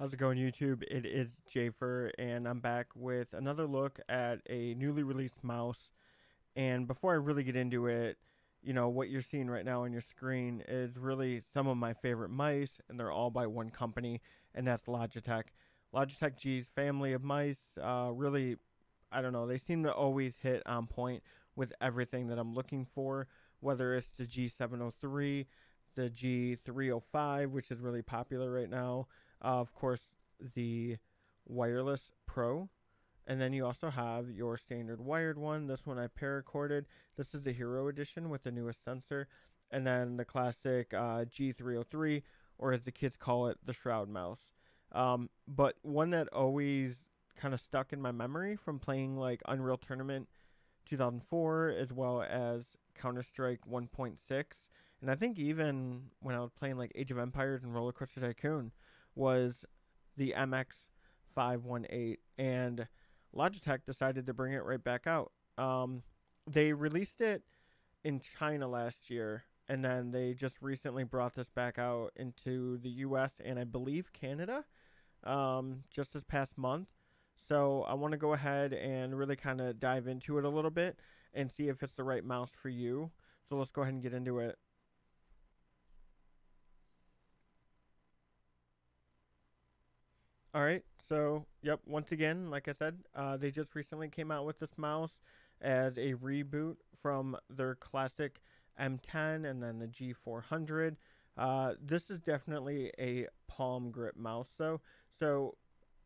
How's it going, YouTube? It is Jaypher, and I'm back with another look at a newly released mouse. And before I really get into it, you know, what you're seeing right now on your screen is really some of my favorite mice, and they're all by one company, and that's Logitech. Logitech G's family of mice, uh, really, I don't know, they seem to always hit on point with everything that I'm looking for, whether it's the G703, the G305, which is really popular right now of course, the wireless Pro. And then you also have your standard wired one. This one I paracorded. This is the Hero Edition with the newest sensor. And then the classic uh, G303, or as the kids call it, the Shroud Mouse. Um, but one that always kind of stuck in my memory from playing like Unreal Tournament 2004 as well as Counter Strike 1.6. And I think even when I was playing like Age of Empires and Roller Coaster Tycoon, was the MX518, and Logitech decided to bring it right back out. Um, they released it in China last year, and then they just recently brought this back out into the US and I believe Canada um, just this past month. So I want to go ahead and really kind of dive into it a little bit and see if it's the right mouse for you. So let's go ahead and get into it. All right. So, yep. Once again, like I said, uh, they just recently came out with this mouse as a reboot from their classic M10 and then the G400. Uh, this is definitely a palm grip mouse, though. So,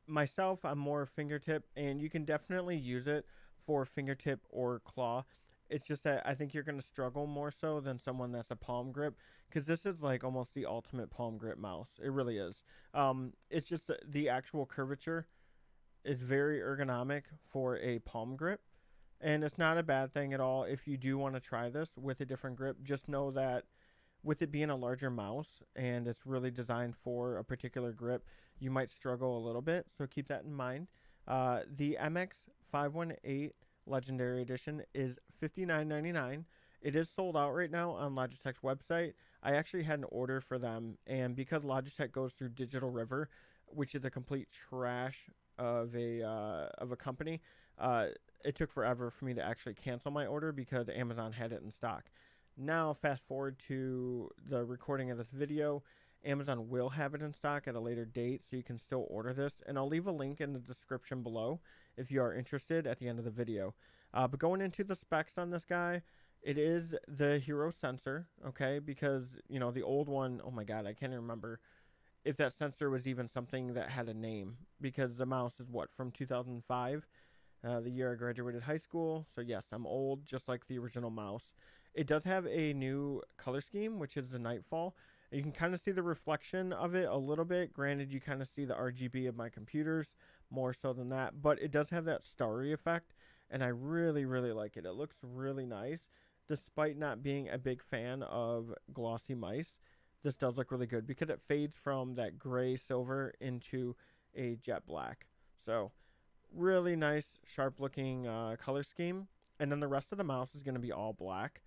myself, I'm more fingertip, and you can definitely use it for fingertip or claw. It's just that I think you're going to struggle more so than someone that's a palm grip because this is like almost the ultimate palm grip mouse. It really is. Um, it's just the actual curvature is very ergonomic for a palm grip. And it's not a bad thing at all if you do want to try this with a different grip. Just know that with it being a larger mouse and it's really designed for a particular grip, you might struggle a little bit. So keep that in mind. Uh, the MX518 Legendary Edition is $59.99. It is sold out right now on Logitech's website. I actually had an order for them, and because Logitech goes through Digital River, which is a complete trash of a uh, of a company, uh, it took forever for me to actually cancel my order because Amazon had it in stock. Now, fast forward to the recording of this video, Amazon will have it in stock at a later date, so you can still order this. And I'll leave a link in the description below if you are interested at the end of the video. Uh, but going into the specs on this guy, it is the Hero sensor, okay? Because, you know, the old one, oh my god, I can't remember if that sensor was even something that had a name. Because the mouse is what, from 2005? Uh, the year I graduated high school. So, yes, I'm old, just like the original mouse. It does have a new color scheme, which is the Nightfall. You can kind of see the reflection of it a little bit. Granted, you kind of see the RGB of my computers more so than that, but it does have that starry effect, and I really, really like it. It looks really nice, despite not being a big fan of glossy mice. This does look really good because it fades from that gray silver into a jet black. So, really nice, sharp looking uh, color scheme. And then the rest of the mouse is going to be all black.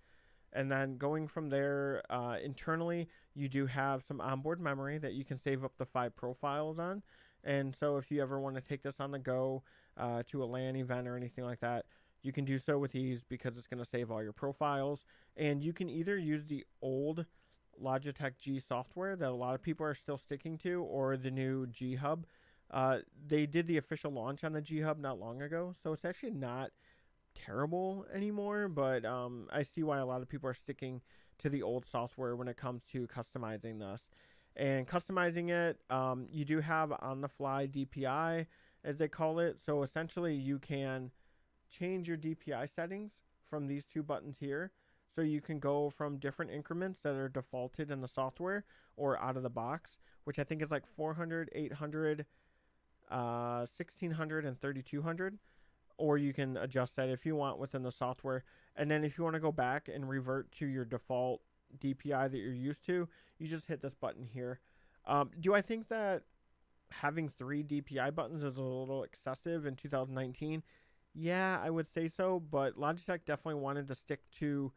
And then going from there, uh, internally, you do have some onboard memory that you can save up to five profiles on. And so if you ever want to take this on the go uh, to a LAN event or anything like that, you can do so with ease because it's going to save all your profiles. And you can either use the old Logitech G software that a lot of people are still sticking to or the new G Hub. Uh, they did the official launch on the G Hub not long ago, so it's actually not terrible anymore, but um, I see why a lot of people are sticking to the old software when it comes to customizing this. And customizing it, um, you do have on the fly DPI, as they call it. So essentially, you can change your DPI settings from these two buttons here. So you can go from different increments that are defaulted in the software or out of the box, which I think is like 400, 800, uh, 1600, and 3200 or you can adjust that if you want within the software. And then if you want to go back and revert to your default DPI that you're used to, you just hit this button here. Um, do I think that having three DPI buttons is a little excessive in 2019? Yeah, I would say so, but Logitech definitely wanted to stick to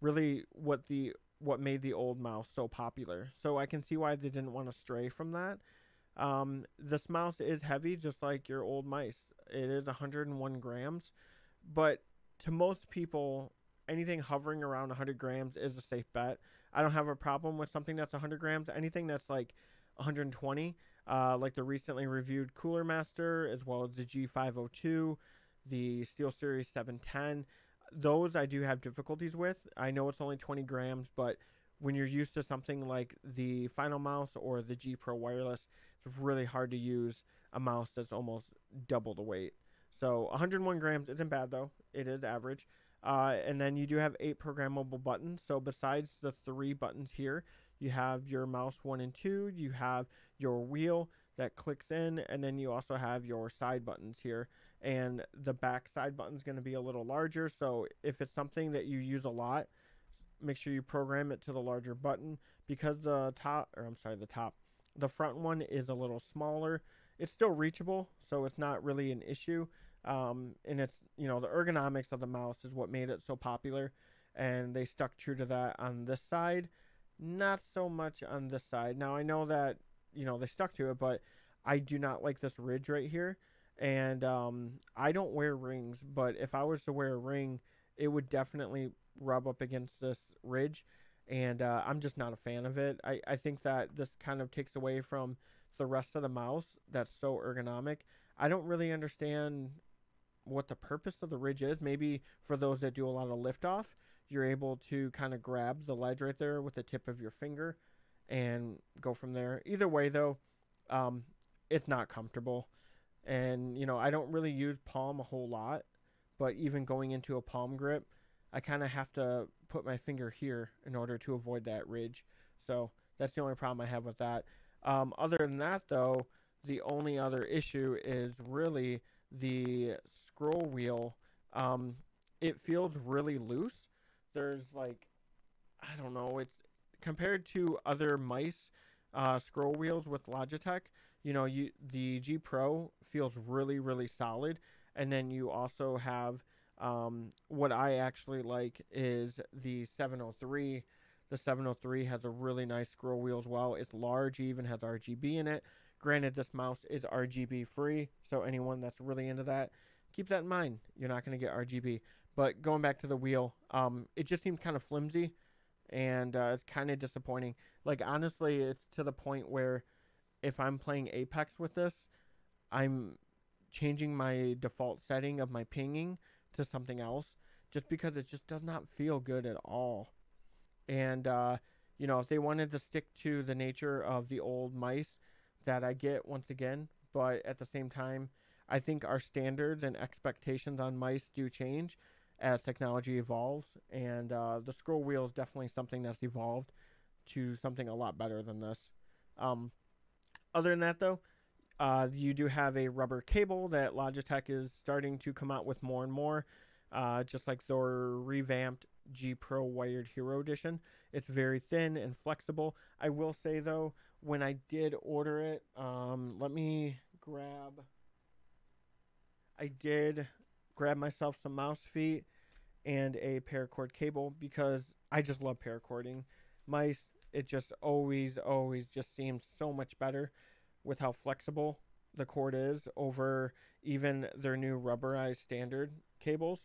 really what the what made the old mouse so popular. So I can see why they didn't want to stray from that. Um, this mouse is heavy, just like your old mice. It is 101 grams, but to most people, anything hovering around 100 grams is a safe bet. I don't have a problem with something that's 100 grams. Anything that's like 120, uh, like the recently reviewed Cooler Master, as well as the G502, the SteelSeries 710, those I do have difficulties with. I know it's only 20 grams, but when you're used to something like the Finalmouse or the G Pro Wireless, it's really hard to use a mouse that's almost double the weight. So 101 grams isn't bad though. It is average. Uh, and then you do have eight programmable buttons. So besides the three buttons here, you have your mouse one and two. You have your wheel that clicks in, and then you also have your side buttons here. And the back side button is going to be a little larger. So if it's something that you use a lot, make sure you program it to the larger button because the top, or I'm sorry, the top, the front one is a little smaller. It's still reachable, so it's not really an issue. Um, and it's, you know, the ergonomics of the mouse is what made it so popular. And they stuck true to that on this side. Not so much on this side. Now, I know that, you know, they stuck to it, but I do not like this ridge right here. And um, I don't wear rings, but if I was to wear a ring, it would definitely rub up against this ridge. And uh, I'm just not a fan of it. I, I think that this kind of takes away from the rest of the mouse that's so ergonomic. I don't really understand what the purpose of the ridge is. Maybe for those that do a lot of liftoff, you're able to kind of grab the ledge right there with the tip of your finger and go from there. Either way, though, um, it's not comfortable. And, you know, I don't really use palm a whole lot, but even going into a palm grip, I kind of have to put my finger here in order to avoid that ridge. So that's the only problem I have with that. Um, other than that, though, the only other issue is really the scroll wheel. Um, it feels really loose. There's like, I don't know, it's compared to other mice uh, scroll wheels with Logitech. You know, you the G Pro feels really really solid, and then you also have um, what I actually like is the 703. The 703 has a really nice scroll wheel as well. It's large, even has RGB in it. Granted, this mouse is RGB free, so anyone that's really into that, keep that in mind. You're not going to get RGB. But going back to the wheel, um, it just seems kind of flimsy, and uh, it's kind of disappointing. Like honestly, it's to the point where if I'm playing Apex with this, I'm changing my default setting of my pinging to something else just because it just does not feel good at all. And, uh, you know, if they wanted to stick to the nature of the old mice that I get once again, but at the same time, I think our standards and expectations on mice do change as technology evolves. And uh, the scroll wheel is definitely something that's evolved to something a lot better than this. Um, other than that, though, uh, you do have a rubber cable that Logitech is starting to come out with more and more, uh, just like their revamped G Pro Wired Hero Edition. It's very thin and flexible. I will say though, when I did order it, um, let me grab. I did grab myself some mouse feet and a paracord cable because I just love paracording. Mice, it just always, always just seems so much better with how flexible the cord is over even their new rubberized standard cables.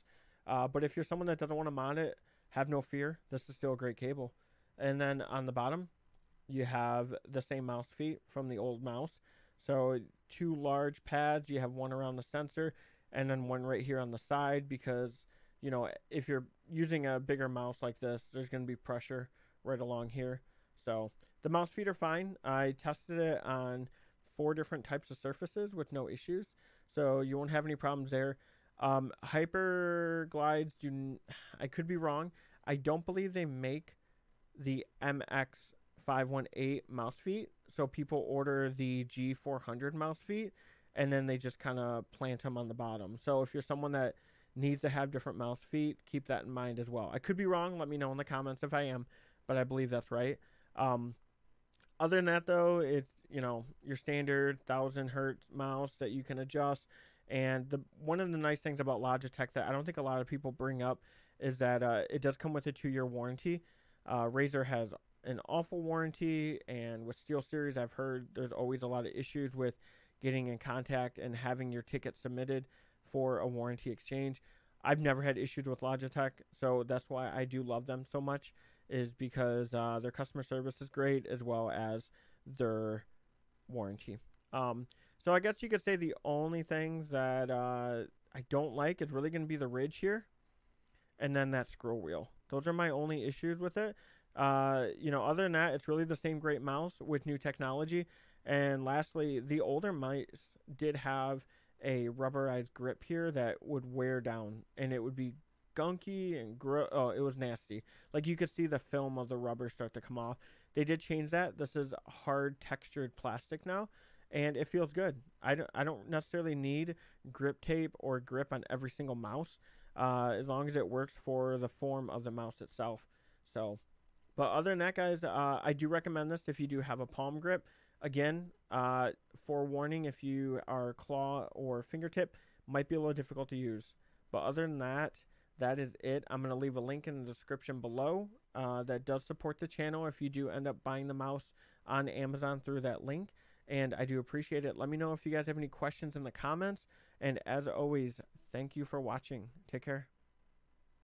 Uh, but if you're someone that doesn't want to mount it, have no fear. This is still a great cable. And then on the bottom, you have the same mouse feet from the old mouse. So two large pads. You have one around the sensor, and then one right here on the side because you know if you're using a bigger mouse like this, there's going to be pressure right along here. So the mouse feet are fine. I tested it on four different types of surfaces with no issues. So you won't have any problems there. Um, Hyperglides do. N- I could be wrong. I don't believe they make the MX518 mouse feet. So people order the G400 mouse feet, and then they just kind of plant them on the bottom. So if you're someone that needs to have different mouse feet, keep that in mind as well. I could be wrong. Let me know in the comments if I am, but I believe that's right. Um, other than that, though, it's you know your standard thousand hertz mouse that you can adjust. And the one of the nice things about Logitech that I don't think a lot of people bring up is that uh, it does come with a two-year warranty. Uh, Razer has an awful warranty, and with SteelSeries, I've heard there's always a lot of issues with getting in contact and having your ticket submitted for a warranty exchange. I've never had issues with Logitech, so that's why I do love them so much. Is because uh, their customer service is great as well as their warranty. Um, so I guess you could say the only things that uh, I don't like is really going to be the ridge here, and then that scroll wheel. Those are my only issues with it. Uh, you know, other than that, it's really the same great mouse with new technology. And lastly, the older mice did have a rubberized grip here that would wear down, and it would be gunky and gro- oh, it was nasty. Like you could see the film of the rubber start to come off. They did change that. This is hard textured plastic now, and it feels good. I don't I don't necessarily need grip tape or grip on every single mouse, uh, as long as it works for the form of the mouse itself. So, but other than that, guys, uh, I do recommend this if you do have a palm grip. Again, uh, forewarning if you are claw or fingertip, might be a little difficult to use. But other than that, that is it. I'm going to leave a link in the description below uh, that does support the channel if you do end up buying the mouse on Amazon through that link. And I do appreciate it. Let me know if you guys have any questions in the comments. And as always, thank you for watching. Take care.